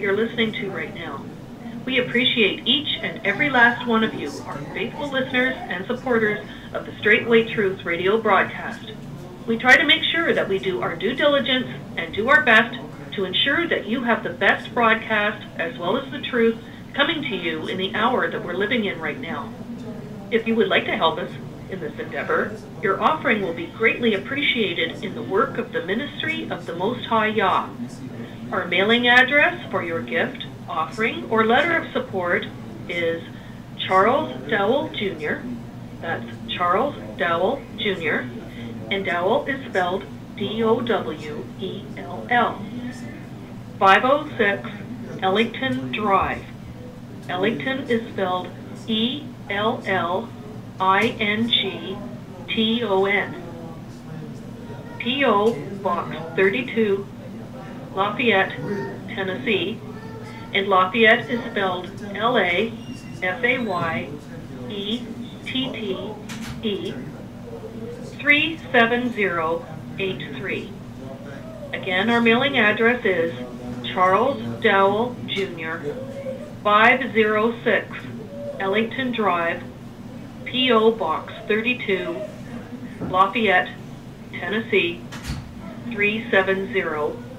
you're listening to right now. We appreciate each and every last one of you, our faithful listeners and supporters of the Straightway Truth radio broadcast. We try to make sure that we do our due diligence and do our best to ensure that you have the best broadcast as well as the truth coming to you in the hour that we're living in right now. If you would like to help us in this endeavor, your offering will be greatly appreciated in the work of the ministry of the Most High Yah. Our mailing address for your gift, offering, or letter of support is Charles Dowell Jr. That's Charles Dowell Jr. And Dowell is spelled D-O-W-E-L-L. 506 Ellington Drive. Ellington is spelled E-L-L-I-N-G-T-O-N. P.O. Box 32, Lafayette, Tennessee. And Lafayette is spelled L-A-F-A-Y-E-T-T-E 37083. Again, our mailing address is Charles Dowell Jr., 506 Ellington Drive, P.O. Box 32, Lafayette, Tennessee 37083.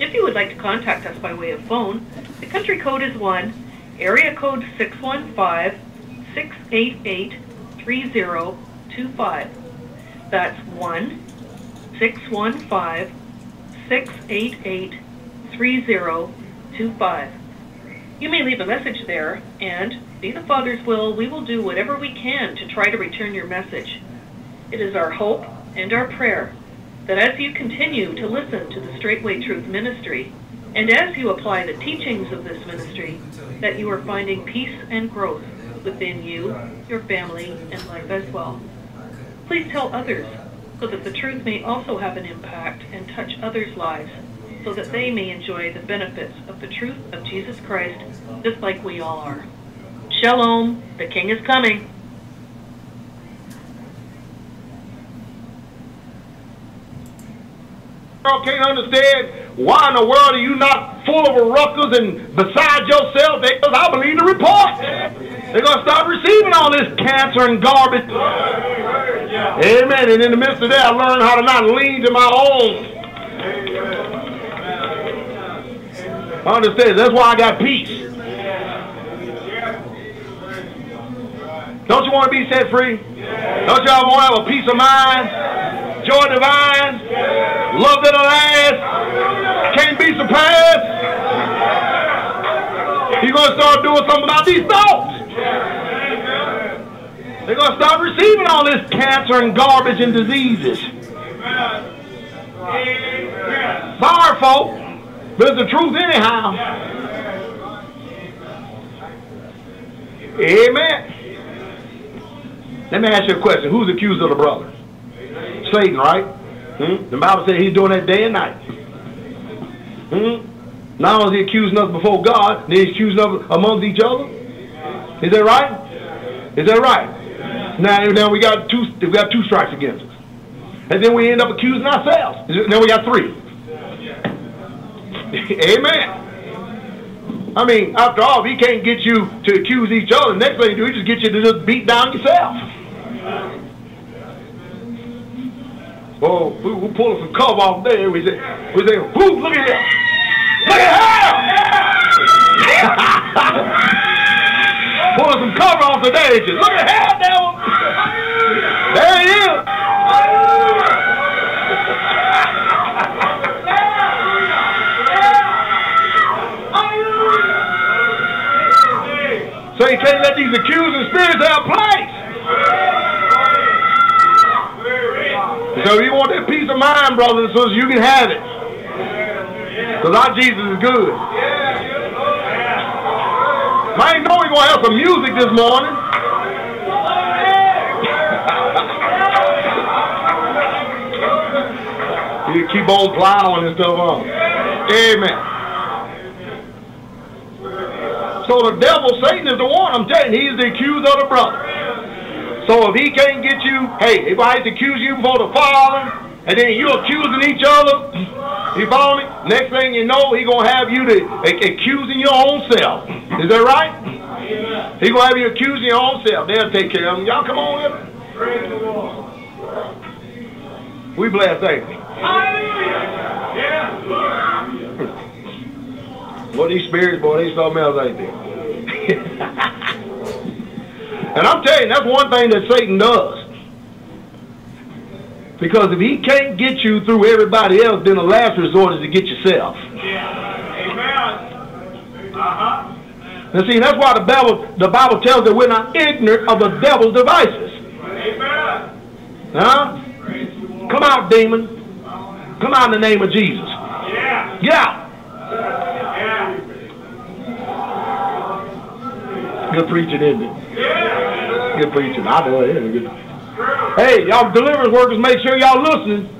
If you would like to contact us by way of phone, the country code is 1, area code 615-688-3025. That's 1 615 688 3025. You may leave a message there, and, be the Father's will, we will do whatever we can to try to return your message. It is our hope and our prayer that as you continue to listen to the Straightway Truth Ministry, and as you apply the teachings of this ministry, that you are finding peace and growth within you, your family, and life as well. Please tell others so that the truth may also have an impact and touch others' lives so that they may enjoy the benefits of the truth of Jesus Christ just like we all are. Shalom, the King is coming. Girl can't understand why in the world are you not full of a ruckus and beside yourself because I believe the report. They're going to start receiving all this cancer and garbage. Amen. And in the midst of that, I learned how to not lean to my own. I understand. That's why I got peace. Don't you want to be set free? Don't y'all want to have a peace of mind? Joy divine? Love that'll last? Can't be surpassed? You're going to start doing something about these thoughts. They're going to start receiving all this cancer and garbage and diseases. Sorry, folks. But it's the truth anyhow. Amen. Let me ask you a question. Who's accused of the brothers? Satan, right? Hmm? The Bible says he's doing that day and night. Hmm? Not only is he accusing us before God, then he's accusing us amongst each other. Is that right? Is that right? Now, now we got two. We got two strikes against us, and then we end up accusing ourselves. Now we got three. Amen. I mean, after all, he can't get you to accuse each other, the next thing he do, he just get you to just beat down yourself. Oh, we, we pulling some cover off there. We say, we say, whoo, look at here. Look at hell! pulling some cover off the edges. Look at hell, devil! There he is. So you can't let these accusing spirits have place. So if you want that peace of mind, brothers and sisters, you can have it. Because our Jesus is good. I know we're going to have some music this morning. you keep on plowing and stuff on. Amen. So the devil, Satan, is the one. I'm telling you, he's the accuser of the brother. So if he can't get you, hey, if I accuse you before the Father, and then you accusing each other, you follow me? Next thing you know, he gonna have you to accusing your own self. Is that right? He gonna have you accusing your own self. They'll take care of them. Y'all come on in. We bless, thank you. Boy, these spirits, boy, they something else ain't there. and I'm telling you, that's one thing that Satan does. Because if he can't get you through everybody else, then the last resort is to get yourself. Yeah. Amen. Uh-huh. And see, that's why the Bible, the Bible tells that we're not ignorant of the devil's devices. Amen. Huh? Come out, demon. Come out in the name of Jesus. Yeah. Get out. Yeah. Good preaching, isn't it? Good preaching. I is. Hey, y'all deliverance workers, make sure y'all listening.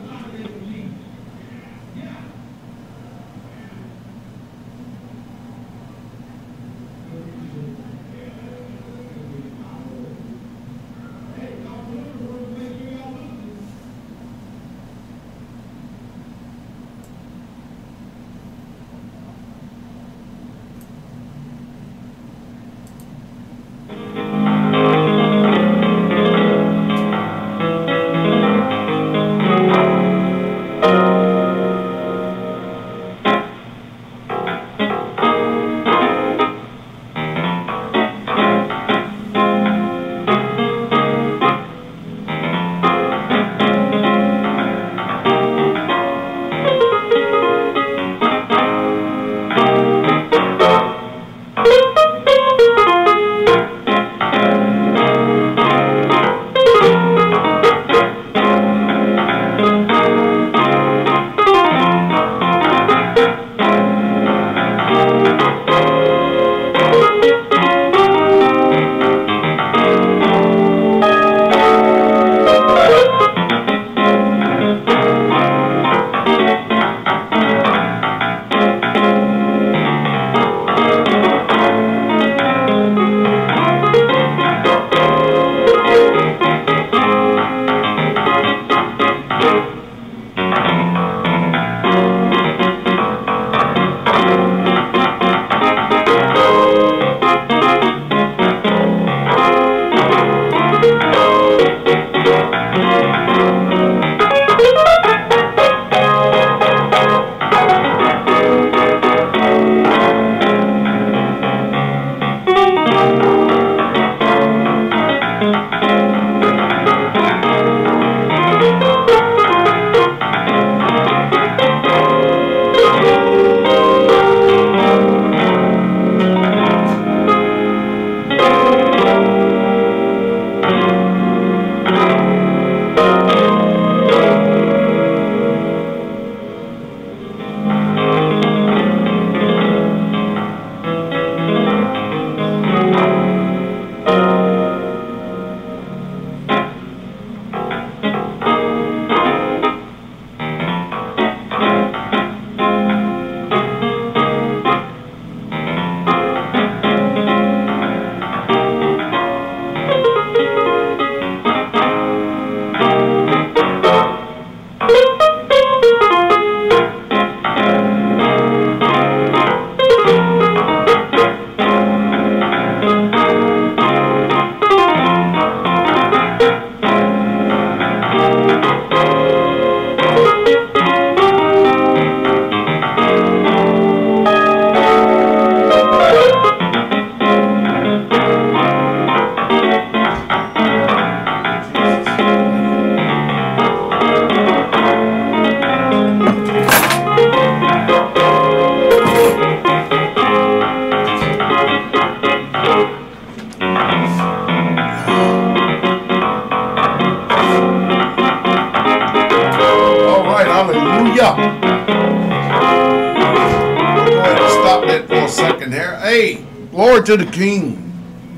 Glory to the King.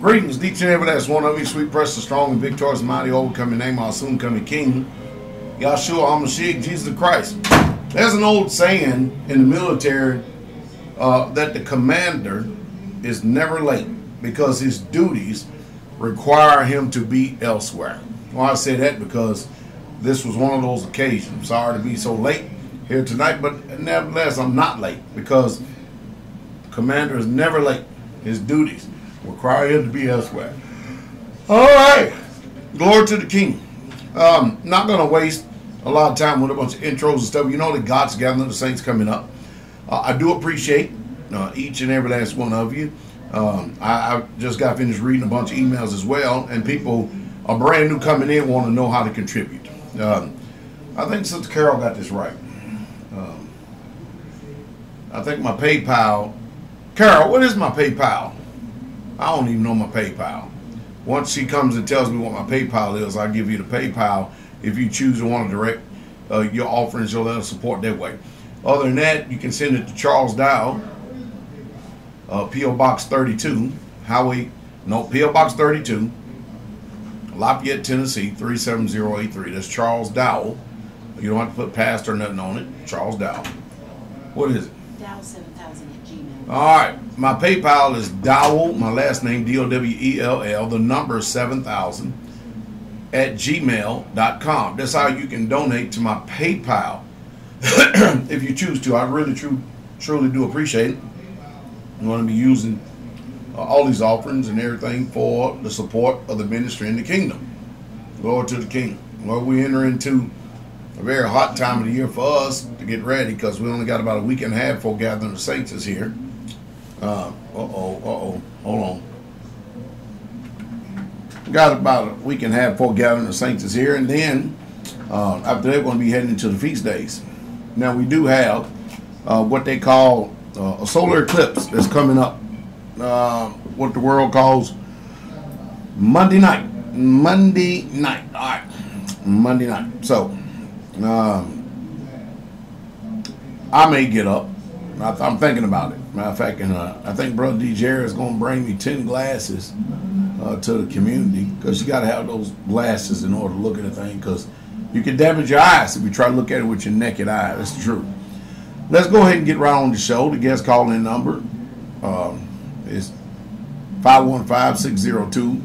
Greetings, each and every last one of you, sweet, precious, strong, and victorious, mighty, overcoming name, our soon coming King, Yahshua HaMashiach, Jesus Christ. There's an old saying in the military uh, that the commander is never late because his duties require him to be elsewhere. Well, I say that because this was one of those occasions. Sorry to be so late here tonight, but nevertheless, I'm not late because commander is never late. His duties require him to be elsewhere. All right, glory to the King. Um, not going to waste a lot of time with a bunch of intros and stuff. You know that God's gathering the saints coming up. Uh, I do appreciate uh, each and every last one of you. Um, I, I, just got finished reading a bunch of emails as well, and people are brand new coming in want to know how to contribute. Um, I think Sister Carol got this right. Um, I think my PayPal. Carol, what is my PayPal? I don't even know my PayPal. Once she comes and tells me what my PayPal is, I'll give you the PayPal if you choose to want to direct uh, your offerings or let us support that way. Other than that, you can send it to Charles Dow, uh, P.O. Box 32, Highway, no, P.O. Box 32, Lafayette, Tennessee 37083. That's Charles Dowell. You don't have to put past or nothing on it. Charles Dowell. What is it? Dow. All right. My PayPal is Dowell, my last name, D O W E L L. The number is 7000 at gmail.com. That's how you can donate to my PayPal if you choose to. I really, true, truly do appreciate it. I'm going to be using uh, all these offerings and everything for the support of the ministry in the kingdom. Glory to the King. Well, we enter into a very hot time of the year for us to get ready because we only got about a week and a half before Gathering the Saints is here. Uh oh, uh oh, hold on. Got about a week and a half Gathering the Saints is here, and then uh, after that, we're going to be heading into the feast days. Now, we do have uh, what they call uh, a solar eclipse that's coming up, uh, what the world calls Monday night. Monday night. All right. Monday night. So, um, I may get up. I, am thinking about it. Matter of fact, and, uh, I think Brother DJ is going to bring me 10 glasses uh, to the community because you got to have those glasses in order to look at a thing because you can damage your eyes if you try to look at it with your naked eye. That's truth. Let's go ahead and get right on the show. The guest calling number um, is 515-602-9654,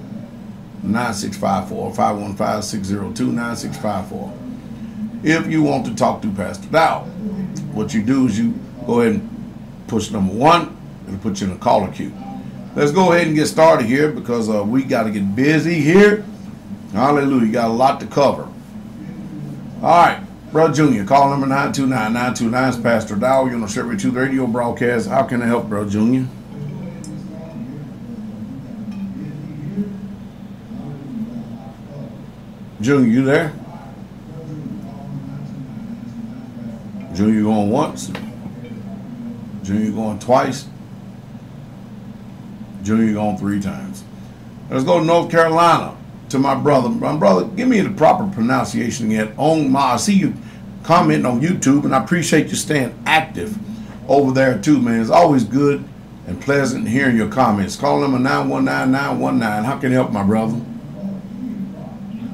515-602-9654. if you want to talk to Pastor Dow. What you do is you go ahead and push number one, it'll put you in a caller queue. Let's go ahead and get started here because uh, we got to get busy here. Hallelujah. You got a lot to cover. All right. Brother Junior, call number 929-929 is Pastor Dow. You're on the Straightway Truth radio broadcast. How can I help, Brother Junior? Junior, you there? Junior you going once. Junior going twice. Junior going three times. Let's go to North Carolina to my brother. My brother, give me the proper pronunciation again. On my, I see you commenting on YouTube, and I appreciate you staying active over there too, man. It's always good and pleasant hearing your comments. Call number 919-919. How can I help my brother?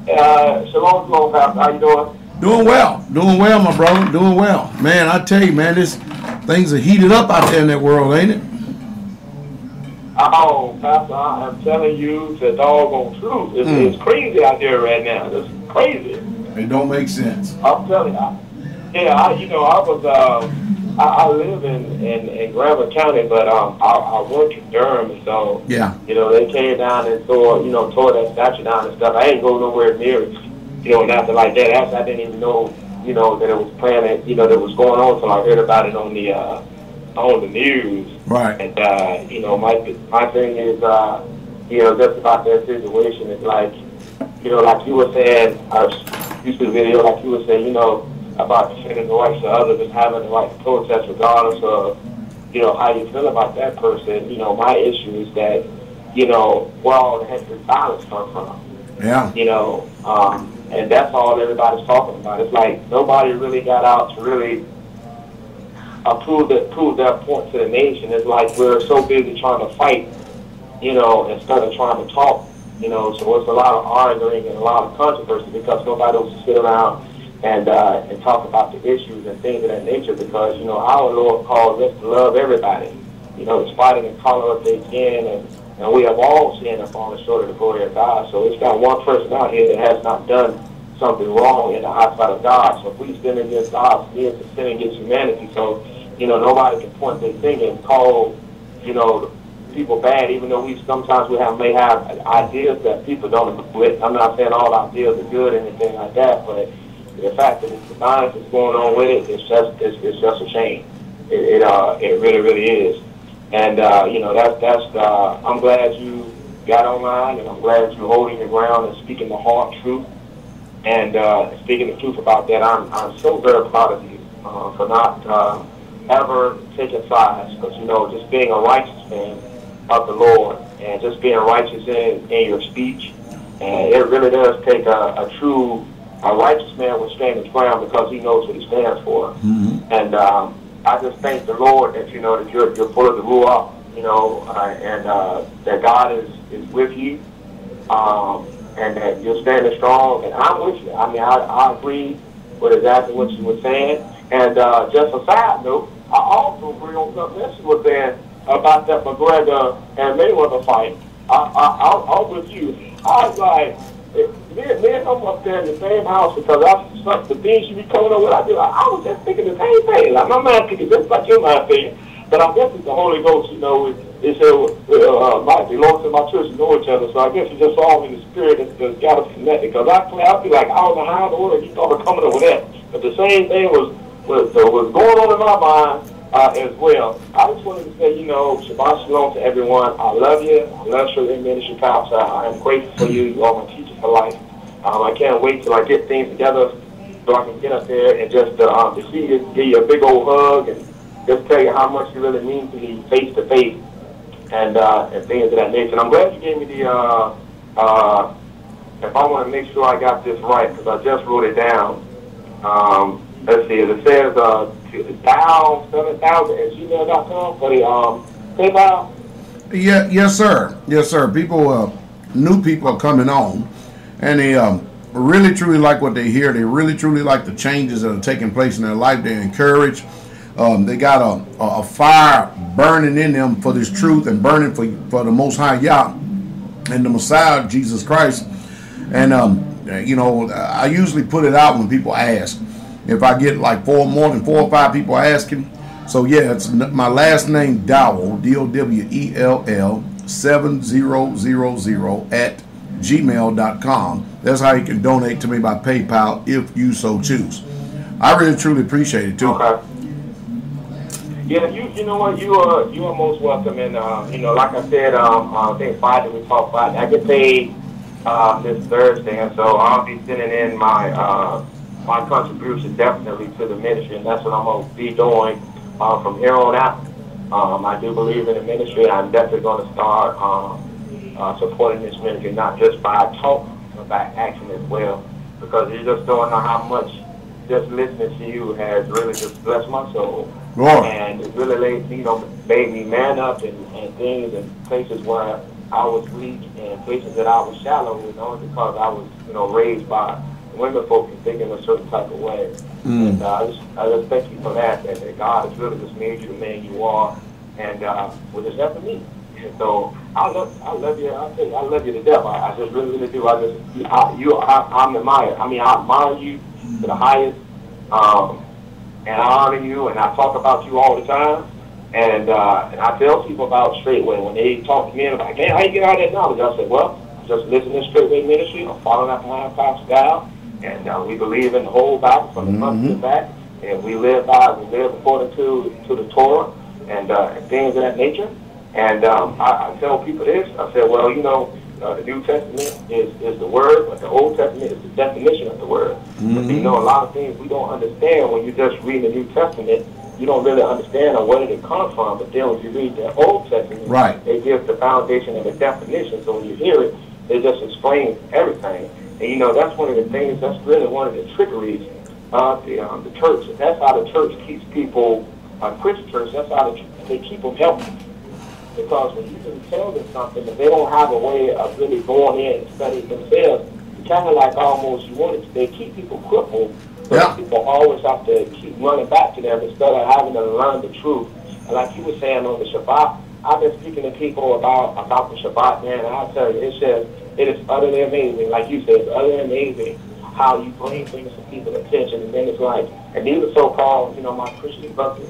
Uh, shalom, shalom, How you doing? Doing well. Doing well, my brother. Doing well. Man, I tell you, man, this things are heated up out there in that world, ain't it? Oh, Pastor, I am telling you the doggone truth. It's, Mm. it's crazy out there right now. It's crazy. It don't make sense. I'm telling you. I, yeah, I, you know, I was, um, I, I live in, in, in Granville County, but um, I, I work in Durham, so, Yeah. you know, they came down and tore, you know, tore that statue down and stuff. I ain't go nowhere near it, you know, nothing like that. Actually, I didn't even know, you know, that it was planning, you know, that was going on until I heard about it on the, uh, on the news. Right. And uh, you know, my my thing is, uh, you know, just about that situation. It's like, you know, like you were saying, I used to the video, like you were saying, you know, about defending the rights of others and having the right to protest regardless of, you know, how you feel about that person. You know, my issue is that, you know, where all the heck this violence come from. Yeah. You know, um, and that's all everybody's talking about. It's like nobody really got out to really uh, prove that prove their point to the nation. It's like we're so busy trying to fight, you know, instead of trying to talk. You know, so it's a lot of arguing and a lot of controversy because nobody wants to sit around and uh, and talk about the issues and things of that nature. Because you know, our Lord calls us to love everybody. You know, despite any color of their skin, and and we have all sinned and fallen short of the glory of God. So it's not one person out here that has not done something wrong in the eyesight of God. So if we sin against God, have to sin against humanity. So, you know, nobody can point their finger and call, you know, people bad, even though we sometimes we have may have ideas that people don't agree with. I'm not saying all ideas are good or anything like that, but the fact that it's the violence that's going on with it, it's just it's, it's just a shame. It, it uh it really really is. And uh, you know that's that's uh, I'm glad you got online, and I'm glad you're holding your ground and speaking the hard truth and uh, speaking the truth about that. I'm I'm so very proud of you uh, for not uh, ever taking sides, but you know just being a righteous man of the Lord and just being righteous in in your speech. And it really does take a, a true a righteous man will stand his ground because he knows what he stands for. And um, I just thank the Lord that you know that you're you're full of the ruach, you know, uh, and uh, that God is is with you, um, and that you're standing strong. And I'm with you. I mean, I, I agree with exactly what you were saying. And uh, just a side note, I also agree on something else you were saying about that McGregor and Mayweather fight. I, I, I'm with you. I was like, me, me and him up there in the same house because I some the things you be coming up with. I do. I, I was just thinking the same thing. Like my mind thinking just like your mind thinking. But I guess it's the Holy Ghost. You know, it, it said, uh, my, the Lord my church know each other. So I guess he just me in the spirit and just got us connected. Because I, I feel like I don't know how in the world you of coming up with that. But the same thing was was, uh, was going on in my mind uh, as well. I just wanted to say, you know, Shabbat Shalom to everyone. I love you. I love Shalom Ministry. I, I am grateful for you. You are my teacher for life. Um, I can't wait till I get things together so I can get up there and just uh, um, to see you, give you a big old hug and just tell you how much you really mean to me face to face and uh, and things of that nature. And I'm glad you gave me the. Uh, uh, if I want to make sure I got this right, because I just wrote it down. Um, let's see. It says uh, dial seven thousand at gmail.com for the um, PayPal. Yeah, yes, sir. Yes, sir. People, uh, new people are coming on, and they um, really truly like what they hear. They really truly like the changes that are taking place in their life. They're encouraged. Um, they got a, a, fire burning in them for this truth and burning for for the Most High Yah and the Messiah Jesus Christ. And um, you know, I usually put it out when people ask. If I get like four more than four or five people asking, so yeah, it's my last name Dowell D O W E L L seven zero zero zero at gmail.com. That's how you can donate to me by PayPal if you so choose. I really truly appreciate it too. Okay. Yeah, you you know what you are you are most welcome and uh, you know like I said um uh, I think Friday we talked about I get paid uh, this Thursday and so I'll be sending in my uh, my contribution definitely to the ministry and that's what I'm gonna be doing uh, from here on out. Um, I do believe in the ministry. I'm definitely going to start um, uh, supporting this ministry not just by talk but by action as well because you just don't know how much just listening to you has really just blessed my soul. Glory. And it really laid, you know, made me man up and, and things and places where I was weak and places that I was shallow, you know, because I was, you know, raised by women folk and thinking a certain type of way. And uh, I, just, I just thank you for that, and that God has really just made you the man you are, and uh, with just helping me. So I love, I love you. I I love you to death. I, I just really, really do. I just, I, you, I, I'm admired. I mean, I admire you to the highest. Um, and I honor you, and I talk about you all the time. And uh, and I tell people about Straightway when they talk to me and like, man, how you get all that knowledge? I said, well, I'm just listening to Straightway Ministry. I'm following up behind Pastor Dow, and uh, we believe in the whole Bible from the front to the back, and we live by, we live according to to the Torah and, uh, and things of that nature. And um, I, I tell people this. I said, well, you know, uh, the New Testament is, is the Word, but the Old Testament is the definition of the Word. But you know, a lot of things we don't understand when you just read the New Testament. You don't really understand or where did it come from. But then when you read the Old Testament, Right. they give the foundation and the definition. So when you hear it, it just explains everything. And you know, that's one of the things. That's really one of the trickeries of the um, the church. That's how the church keeps people a Christian church, that's how they, they keep them healthy. Because when you can tell them something, if they don't have a way of really going in and studying themselves, kind of like almost you want it, they keep people crippled. So Yeah. people always have to keep running back to them instead of having to learn the truth. And like you were saying on the Shabbat, I've been speaking to people about about the Shabbat, man, and I tell you, it's just it is utterly amazing. Like you said, it's utterly amazing how you bring things to people's attention, and then it's like, and these are so-called, you know, my Christian brothers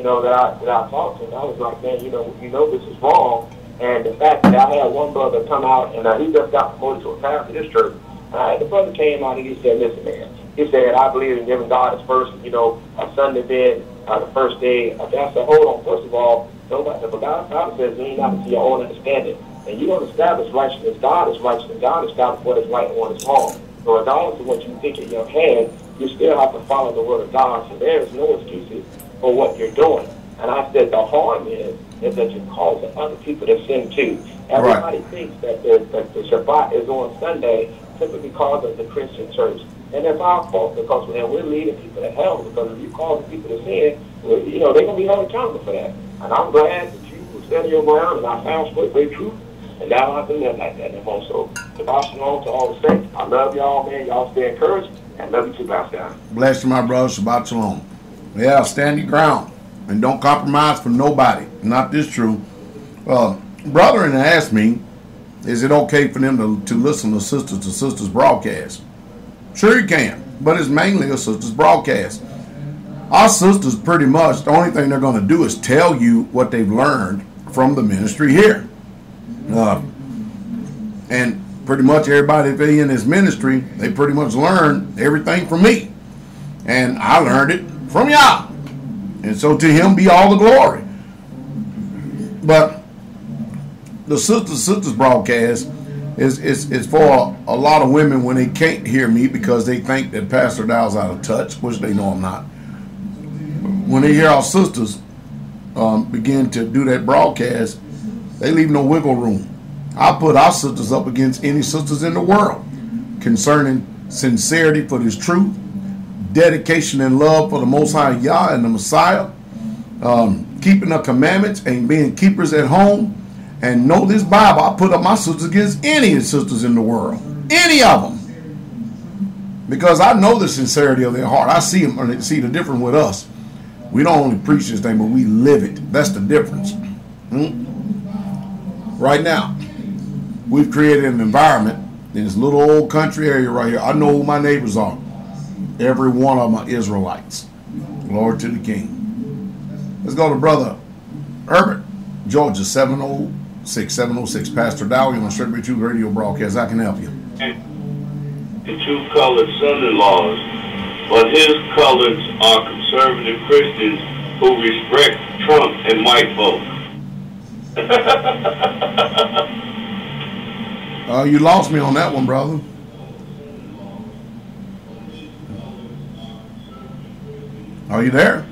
you know, that I that I talked to, and I was like, man, you know, you know, this is wrong. And the fact that I had one brother come out, and uh, he just got promoted to a pastor in this church. Uh, the brother came out and he said, listen, man, he said, I believe in giving God his first, you know, a Sunday bed, uh, the first day. I said, hold on, first of all, nobody, the God, God says, lean not into your own understanding. And you don't establish righteousness. God is righteous, and God establishes what is right and what is wrong. So regardless of what you think in your head, you still have to follow the word of God. So there is no excuses for what you're doing. And I said the harm is, is that you're causing other people to sin too. Everybody thinks that the, that the Shabbat is on Sunday simply because of the Christian church. And it's our fault because man, we're leading people to hell because if you cause people to sin, well, you know, they're going to be held accountable for that. And I'm glad that you were standing your ground and I found straight great truth. And now I have to live like that anymore. So, Shabbat Shalom to all the saints. I love y'all, man. Y'all stay encouraged. And love you too, Pastor. Bless you, my brother. Shabbat shalom. Yeah, stand your ground and don't compromise for nobody. Not this true. Uh, brethren asked me, is it okay for them to, to listen to Sisters to Sisters broadcast? Sure you can, but it's mainly a Sisters broadcast. Our sisters pretty much, the only thing they're going to do is tell you what they've learned from the ministry here. Uh, and pretty much everybody in this ministry, they pretty much learned everything from me. And I learned it from y'all. And so to him be all the glory. But the Sisters Sisters broadcast is, is, is for a, a lot of women when they can't hear me because they think that Pastor Dow's out of touch, which they know I'm not. When they hear our sisters um, begin to do that broadcast, they leave no wiggle room. I put our sisters up against any sisters in the world concerning sincerity for this truth, dedication and love for the Most High Yah and the Messiah, um, keeping the commandments and being keepers at home, and know this Bible. I put up my sisters against any sisters in the world, any of them, because I know the sincerity of their heart. I see them, or see the difference with us. We don't only preach this thing, but we live it. That's the difference. Hmm? Right now, we've created an environment in this little old country area right here. I know who my neighbors are. Every one of them are Israelites. Glory to the King. Let's go to Brother Herbert, Georgia, 706, 706. Pastor Dowie on Straight Truth Radio broadcast. I can help you. the two colored son-in-laws, but his colors are conservative Christians who respect Trump and white folks. Uh, you lost me on that one, brother. Are you there?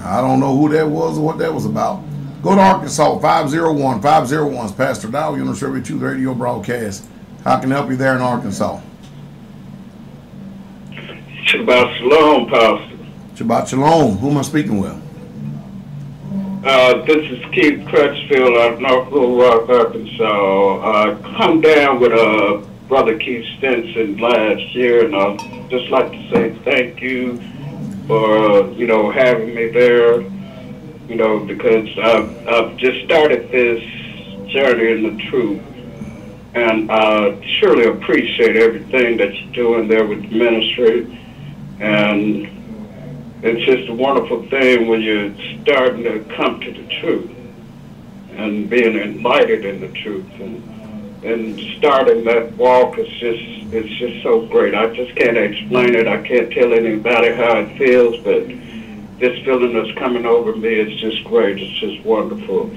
I don't know who that was or what that was about. Go to Arkansas, 501. 501 is Pastor Dow, you know, Sherry Truth Radio broadcast. How can I help you there in Arkansas? Shabbat Shalom, Pastor. Shabbat Shalom. Who am I speaking with? Uh, this is Keith Crutchfield out of North Little Rock, Arkansas. Uh, come down with uh, Brother Keith Stinson last year, and I'd just like to say thank you for, uh, you know, having me there, you know, because I've, I've just started this journey in the truth. And I surely appreciate everything that you're doing there with the ministry. And it's just a wonderful thing when you're starting to come to the truth and being enlightened in the truth and and starting that walk is just it's just so great. I just can't explain it. I can't tell anybody how it feels, but this feeling that's coming over me is just great. It's just wonderful.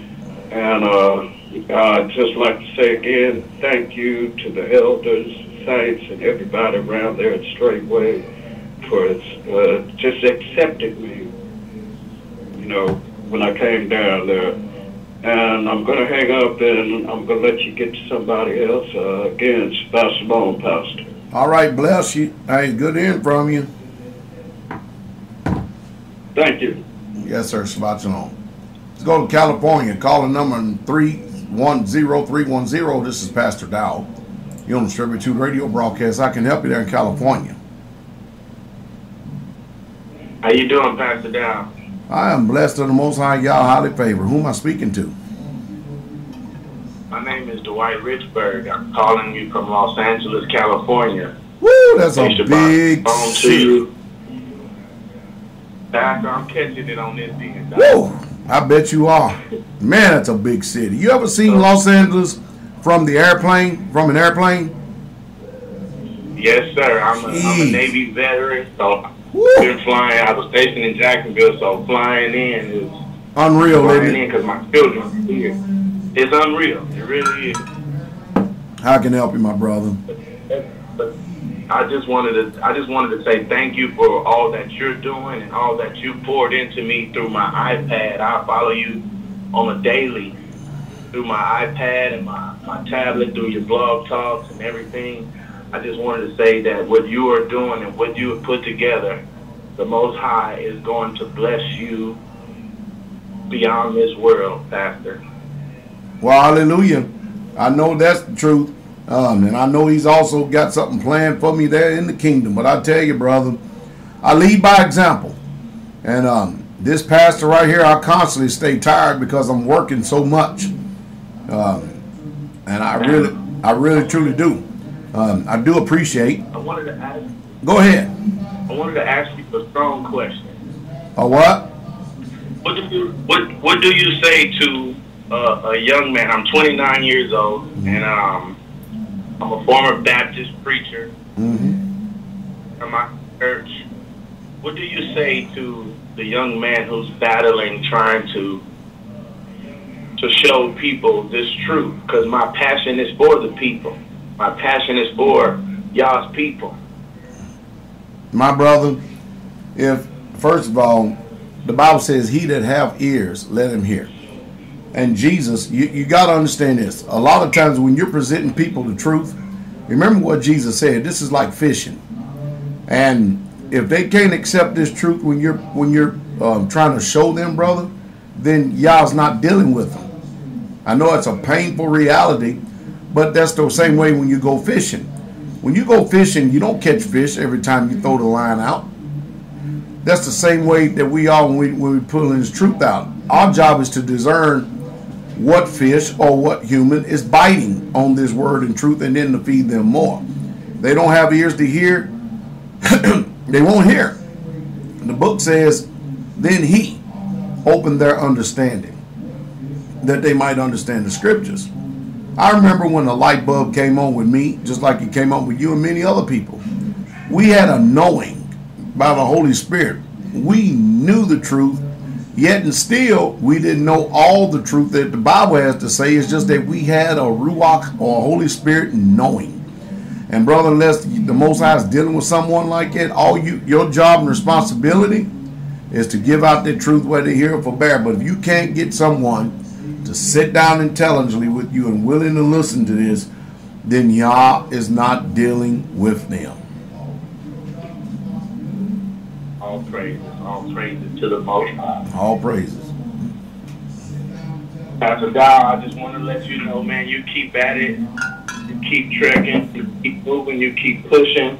And uh, I'd just like to say again, thank you to the elders, saints, and everybody around there at Straightway for uh, just accepting me, you know, when I came down there. And I'm going to hang up and I'm going to let you get to somebody else. Uh, again, Shabbat Shalom, Pastor. All right, bless you. Hey, good hearing from you. Thank you. Yes, sir. Shabbat shalom. Let's go to California. Call the number 310310. This is Pastor Dow. You're on the Straightway Truth radio broadcast. I can help you there in California. How you doing, Pastor Dow? I am blessed of the Most High Yah, highly favored. Who am I speaking to? My name is Dwight Richburg. I'm calling you from Los Angeles, California. Woo, that's a big shalom to city. you. I'm catching it on this end. Woo, I bet you are. Man, that's a big city. You ever seen Los Angeles from the airplane, from an airplane? Yes, sir. I'm a, I'm a Navy veteran, so been flying. I was stationed in Jacksonville, so flying in is unreal, flying isn't in because my children are here. It's unreal. It really is. How can I help you, my brother? I just wanted to I just wanted to say thank you for all that you're doing and all that you poured into me through my iPad. I follow you on a daily through my iPad and my, my tablet, through your blog talks and everything. I just wanted to say that what you are doing and what you have put together, the Most High is going to bless you beyond this world, Pastor. Well, hallelujah. I know that's the truth. Um, and I know he's also got something planned for me there in the kingdom. But I tell you, brother, I lead by example. And um, this pastor right here, I constantly stay tired because I'm working so much. Um, and I really, I really truly do. Um, I do appreciate. I wanted to ask Go ahead. I wanted to ask you a strong question. A what? What do you what What do you say to uh, a young man? I'm 29 years old, and um, I'm a former Baptist preacher hmm in my church. What do you say to the young man who's battling, trying to to show people this truth? Because my passion is for the people. My passion is for y'all's people. My brother, if first of all, the Bible says, "He that have ears, let him hear." And Jesus, you, you got to understand this. A lot of times when you're presenting people the truth, remember what Jesus said. This is like fishing, and if they can't accept this truth when you're when you're um, trying to show them, brother, then y'all's not dealing with them. I know it's a painful reality, but that's the same way when you go fishing. When you go fishing, you don't catch fish every time you throw the line out. That's the same way that we are when we when we pulling this truth out. Our job is to discern what fish or what human is biting on this word and truth, and then to feed them more. They don't have ears to hear; they won't hear. The book says, "Then he opened their understanding, that they might understand the scriptures." I remember when the light bulb came on with me, just like it came on with you and many other people. We had a knowing by the Holy Spirit. We knew the truth, yet and still we didn't know all the truth that the Bible has to say. It's just that we had a Ruach or a Holy Spirit knowing. And brother, unless the Most High is dealing with someone like that, all you your job and responsibility is to give out the truth whether they hear or bear. But if you can't get someone to sit down intelligently with you and willing to listen to this, then Yah is not dealing with them. All praises, all praises to the Most High. All praises. Pastor Dow, I just want to let you know, man, you keep at it, you keep trekking, you keep moving, you keep pushing.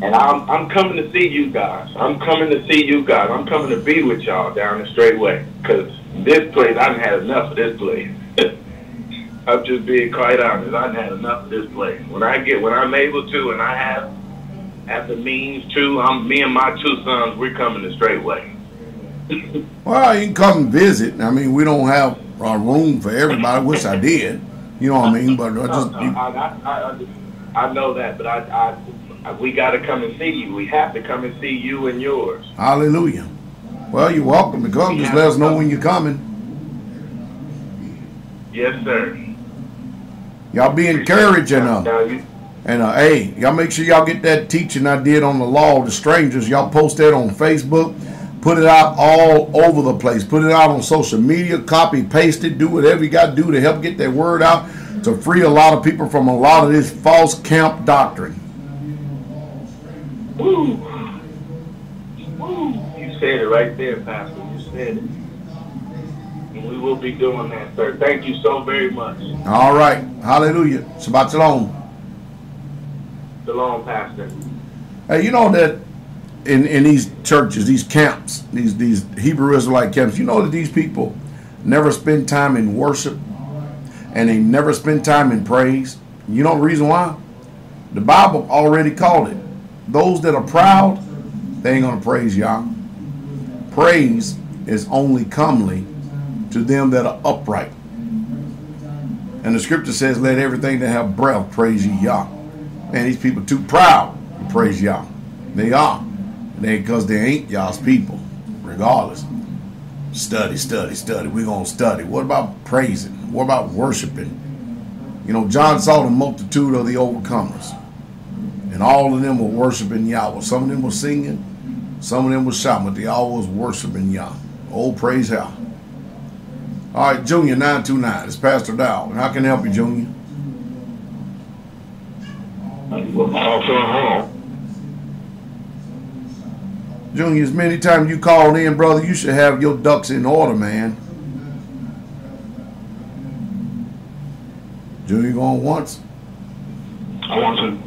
And I'm I'm coming to see you guys. I'm coming to see you guys. I'm coming to be with y'all down the straightway. Cause this place, I've had enough of this place. I'm just being quite honest. I've had enough of this place. When I get, when I'm able to, and I have, have the means to, I'm me and my two sons. We're coming the straight straightway. Well, you can come and visit. I mean, we don't have a room for everybody. Wish I did. You know what I mean? But I No, just no, you, I, I, I, I know that, but I, I, we got to come and see you. We have to come and see you and yours. hallelujah. Well, you're welcome to come. Just let us know when you're coming. Yes, sir. Y'all be encouraging and uh, And uh, hey, y'all make sure y'all get that teaching I did on the law of the strangers. Y'all post that on Facebook. Put it out all over the place. Put it out on social media. Copy, paste it. Do whatever you got to do to help get that word out to free a lot of people from a lot of this false camp doctrine. Woo! Said it right there, Pastor. You said it. And we will be doing that, sir. Thank you so very much. All right. Hallelujah. Shabbat shalom. Shalom, Pastor. Hey, you know that in, in these churches, these camps, these these Hebrew Israelite camps, you know that these people never spend time in worship and they never spend time in praise. You know the reason why? The Bible already called it. Those that are proud, they ain't gonna praise Yah. Praise is only comely to them that are upright. And the scripture says, Let everything that have breath praise ye Yah. Man, these people too proud to praise Yah. They are. They because they ain't Yah's people, regardless. Study, study, study. We're gonna study. What about praising? What about worshiping? You know, John saw the multitude of the overcomers. And all of them were worshiping Yahweh. Some of them were singing, some of them were shouting, but they all was worshiping Yah. Oh, praise Yah. All right, Junior 929. It's Pastor Dow. How can I help you, Junior? Junior, as many times you called in, brother, you should have your ducks in order, man. Junior going once. I wasn't,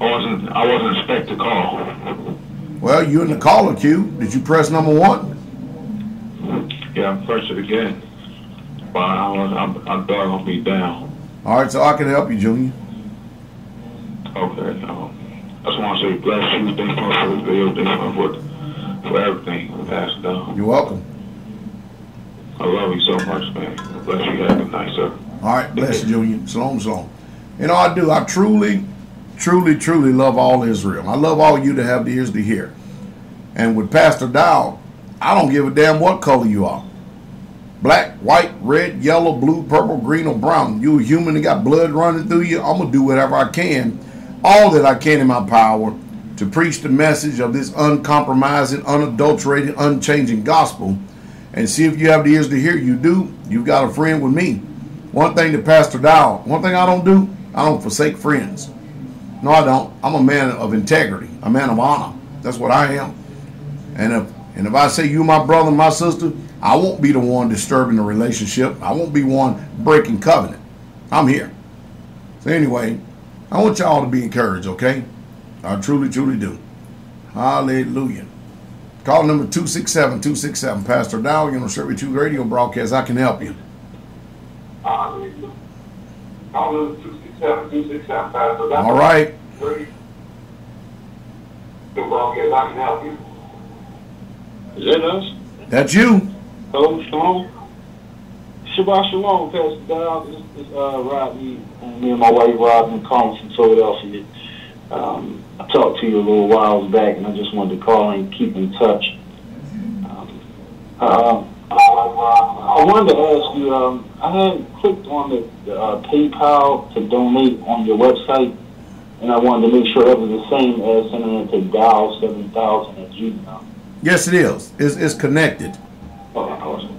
I wasn't, I wasn't expect to call. Well, you in the caller queue. Did you press number one? Yeah, I pressed it again. But I was, I'm, I'm be down. All right, so I can help you, Junior. Okay. Um, I just want to say bless you. Thank you for the video. Thank you for, for everything, Pastor Dow. You're welcome. I love you so much, man. Bless you. Have a night, sir. All right, bless you, Junior. Shalom, shalom. You know, I do. I truly, truly, truly love all Israel. I love all you to have the ears to hear. And with Pastor Dow, I don't give a damn what color you are. Black, white, red, yellow, blue, purple, green, or brown. You a human that got blood running through you. I'm going to do whatever I can, all that I can in my power, to preach the message of this uncompromising, unadulterated, unchanging gospel. And see if you have the ears to hear. You do. You've got a friend with me. One thing that Pastor Dow, one thing I don't do, I don't forsake friends. No, I don't. I'm a man of integrity, a man of honor. That's what I am. And if and if I say you my brother, my sister, I won't be the one disturbing the relationship. I won't be one breaking covenant. I'm here. So anyway, I want y'all to be encouraged, okay? I truly, truly do. Hallelujah. Call number 267-267. Pastor Dow, you know, Sherry 2 radio broadcast. I can help you. All right. Is that us? That's you. Hello, Shalom. Shabbat Shalom, Pastor Dow. This is uh, Rodney. Me and my wife Rodney calling from Philadelphia. Um, I talked to you a little while back, and I just wanted to call and keep in touch. Um, uh, I wanted to ask you. Um, I had clicked on the, uh, PayPal to donate on your website, and I wanted to make sure it was the same as sending it to Dow seven thousand at Gmail. Yes, it is. It's, it's connected. Okay, awesome.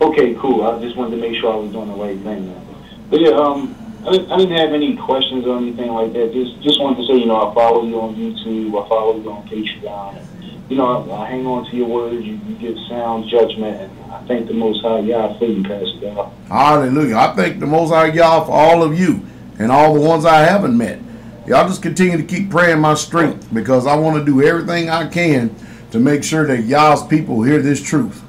Okay, cool. I just wanted to make sure I was doing the right thing. Now. But yeah, um, I didn't, I didn't have any questions or anything like that. Just just wanted to say, you know, I follow you on YouTube. I follow you on Patreon. You know, I, I hang on to your words. You, you give sound judgment, and I thank the Most High Yah for you, Pastor God. Hallelujah. I thank the Most High Yah for all of you and all the ones I haven't met. Y'all just continue to keep praying my strength because I want to do everything I can to make sure that Yah's people hear this truth.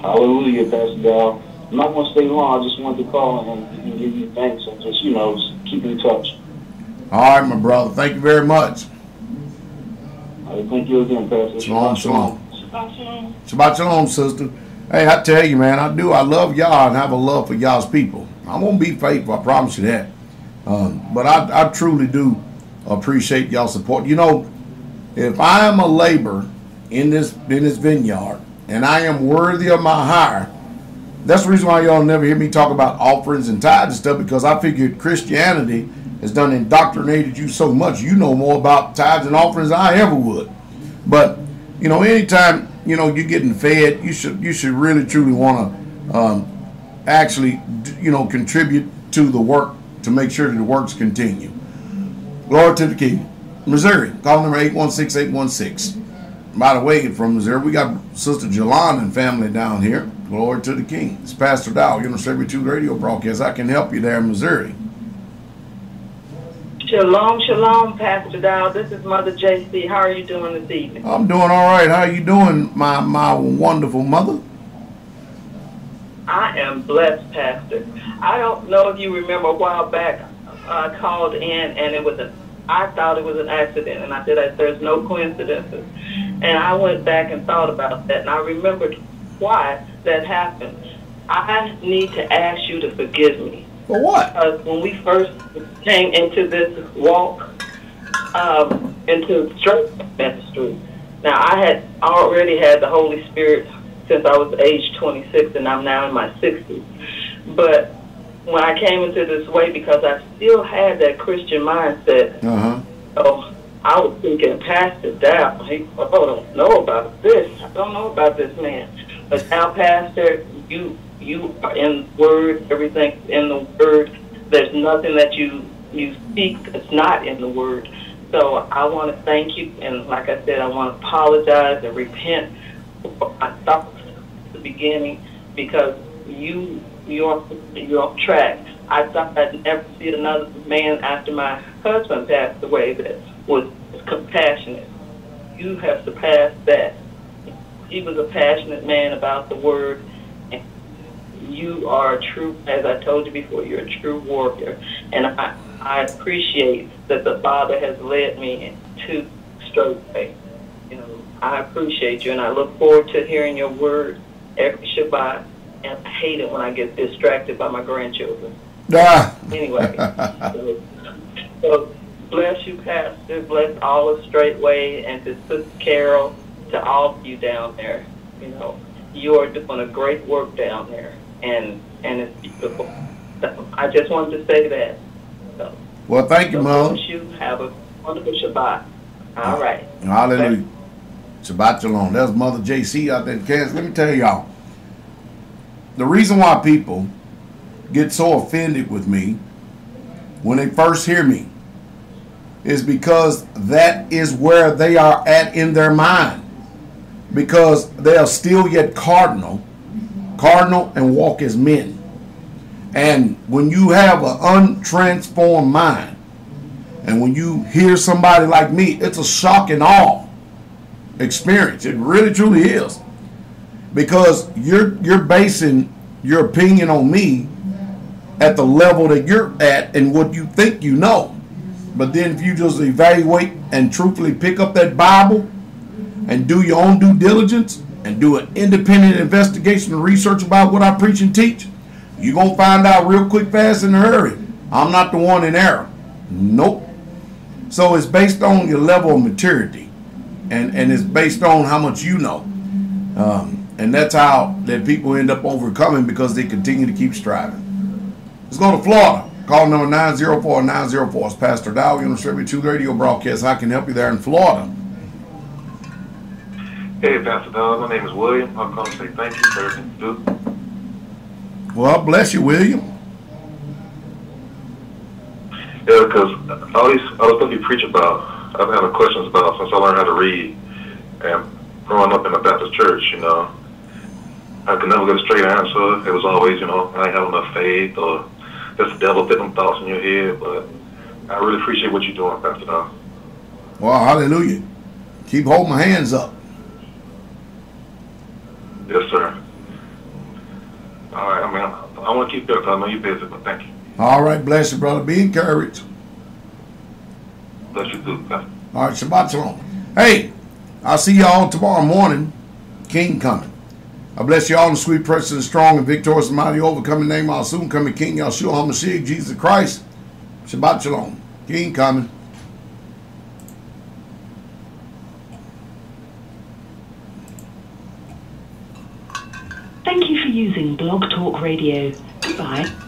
Hallelujah, Pastor God. I'm not going to stay long. I just wanted to call and, and give you thanks and just, you know, keep in touch. All right, my brother. Thank you very much. All right, thank you again, Pastor. Shalom, shalom. Shabbat shalom, sister. Hey, I tell you, man, I do. I love y'all and have a love for y'all's people. I'm going to be faithful. I promise you that. Um, but I, I truly do appreciate y'all support. You know, if I am a laborer in this in this vineyard and I am worthy of my hire, that's the reason why y'all never hear me talk about offerings and tithes and stuff because I figured Christianity has done indoctrinated you so much you know more about tithes and offerings than I ever would. But you know, anytime you know you're getting fed, you should you should really truly want to um, actually you know contribute to the work to make sure that the works continue. Glory to the King. Missouri. Call number 816-816. By the way, from Missouri, we got Sister Jelon and family down here. Glory to the King. It's Pastor Dow, you know, 72 radio broadcast. I can help you there in Missouri. Shalom, shalom, Pastor Dow. This is Mother JC. How are you doing this evening? I'm doing all right. How are you doing, my my wonderful mother? I am blessed, Pastor. I don't know if you remember a while back, I called in and it was a, I thought it was an accident, and I said there's no coincidences. And I went back and thought about that, and I remembered why that happened. I need to ask you to forgive me. For what? Because when we first came into this walk, um, into straight ministry, now I had already had the Holy Spirit since I was age 26, and I'm now in my 60s. But when I came into this way, because I still had that Christian mindset, Uh-huh. so I was thinking, Pastor Dow, he, oh, I don't know about this. I don't know about this man. But now, Pastor, you you are in Word. Everything's in the Word. There's nothing that you you speak that's not in the Word. So I want to thank you, and like I said, I want to apologize and repent for my thoughts at the beginning because you you're you're off track. I thought I'd never see another man after my husband passed away that was compassionate. You have surpassed that. He was a passionate man about the word. You are a true, as I told you before, you're a true warrior. And I, I appreciate that the Father has led me to straight way. You know, I appreciate you, and I look forward to hearing your word every Shabbat. And I hate it when I get distracted by my grandchildren. Ah. Anyway, so, so bless you, Pastor. Bless all of Straightway and to Sister Carol, to all of you down there. You know, you are doing a great work down there, and and it's beautiful. So I just wanted to say that. So, Well, thank you, so Mom. you. Have a wonderful Shabbat. All right. Hallelujah. Shabbat Shalom. That's Mother JC out there in Kansas. Let me tell y'all. The reason why people get so offended with me when they first hear me is because that is where they are at in their mind. Because they are still yet cardinal, cardinal and walk as men. And when you have an untransformed mind, and when you hear somebody like me, it's a shock and awe experience. It really truly is. Because you're you're basing your opinion on me at the level that you're at and what you think you know. But then if you just evaluate and truthfully pick up that Bible and do your own due diligence and do an independent investigation and research about what I preach and teach, you're gonna find out real quick, fast, in a hurry. I'm not the one in error. Nope. So it's based on your level of maturity, and and it's based on how much you know, um, and that's how that people end up overcoming because they continue to keep striving. Let's go to Florida. Call number 904-904. It's Pastor Dow. You're on the 2 radio broadcast. I can help you there in Florida. Hey, Pastor Doug. My name is William. I'm calling to say thank you for everything you do. Well, bless you, William. Yeah, because all these other stuff you preach about, I've had questions about since I learned how to read. And growing up in a Baptist church, you know, I could never get a straight answer. It was always, you know, I ain't have enough faith or just the devil put them thoughts in your head. But I really appreciate what you're doing, Pastor Doug. Well, hallelujah. Keep holding my hands up. Yes, sir. All right, I mean, I want to keep there because I know you're busy, but thank you. All right, bless you, brother. Be encouraged. Bless you too. All right, Shabbat Shalom. Hey, I'll see y'all tomorrow morning. King coming. I bless you all in the sweet, precious, and strong, and victorious, and mighty, overcoming name, our soon coming King, Yahshua HaMashiach, Jesus Christ. Shabbat Shalom. King coming. Thank you for using Blog Talk Radio. Goodbye.